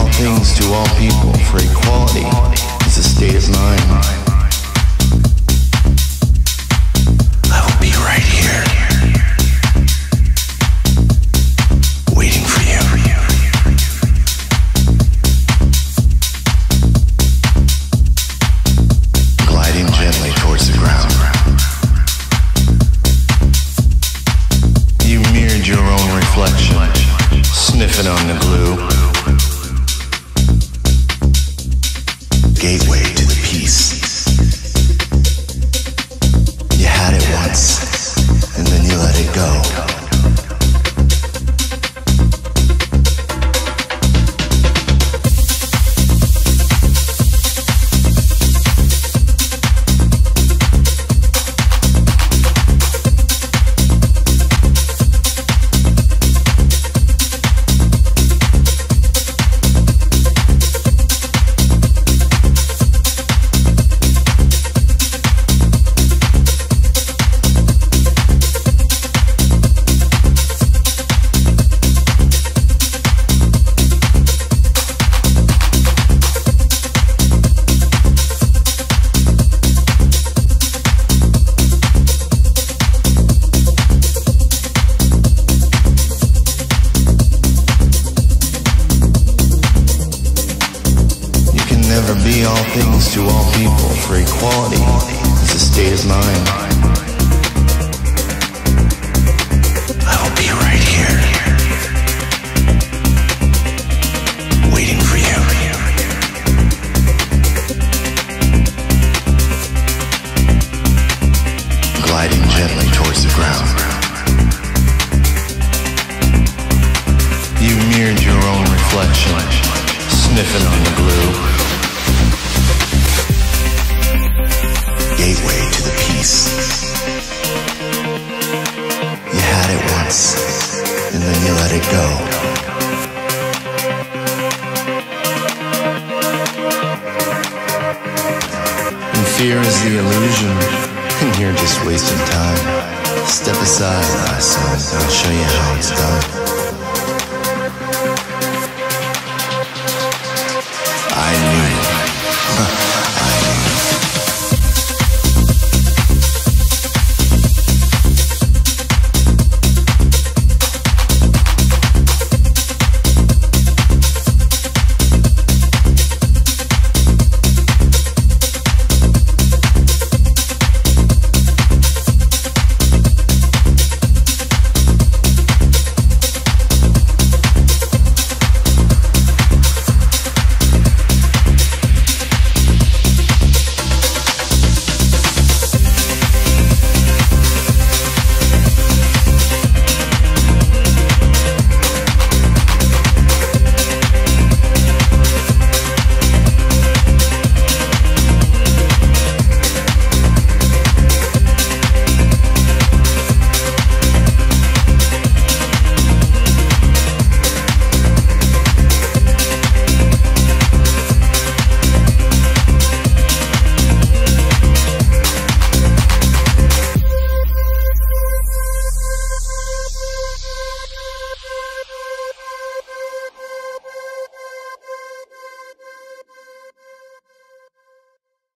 all things to all people, for equality is a state of mind. I will be right here, waiting for you. Gliding gently towards the ground. You mirrored your own reflection, sniffing on the glue. gateway. things to all people, for equality is the state of mind. I will be right here, waiting for you. Gliding gently towards the ground. You mirrored your own reflection, sniffing on the glue. And fear is the illusion, and you're just wasting time. Step aside, son, I'll show you how it's done.